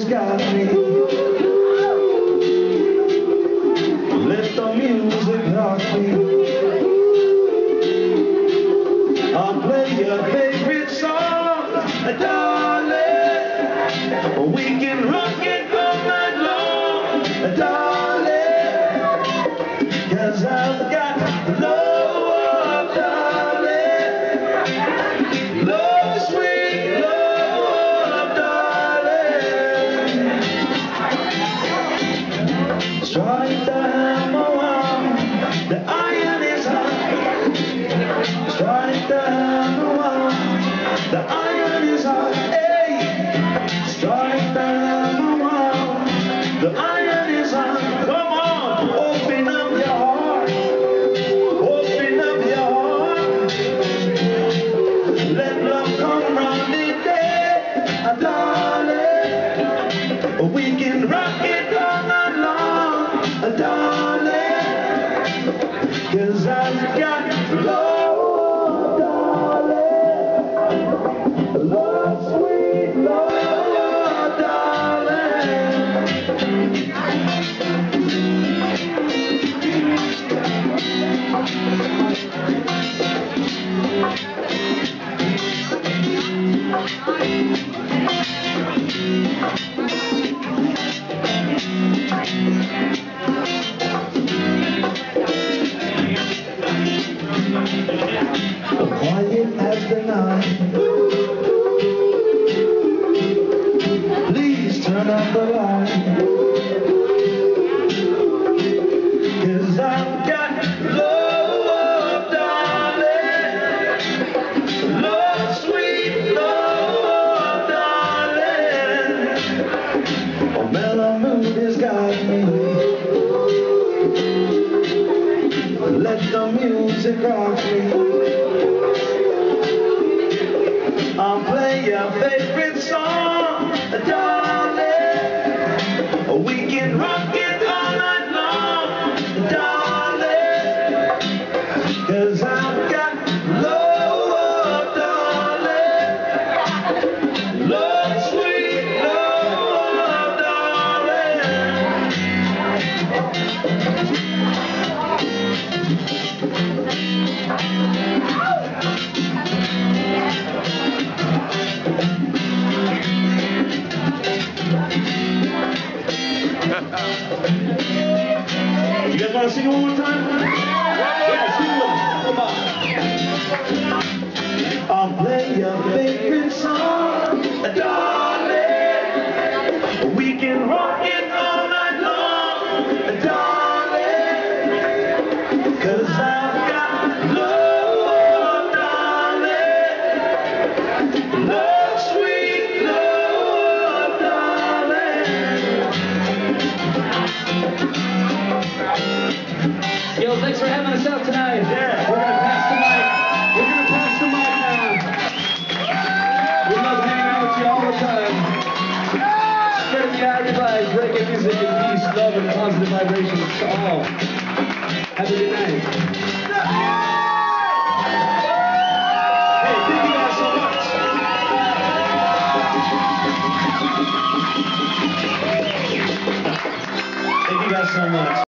has got me. Let the music rock me. I'll play your favorite song, darling. We can rock it all night long, darling. The country. I'm playing your favorite song, darling. We can run. Sing it one more time? Yes, Come on. I'll play your favorite song, darling. We can rock. Occupy breaking music and peace, love, and positive vibrations to all. Oh, have a good night. Hey, thank you guys so much. Thank you guys so much.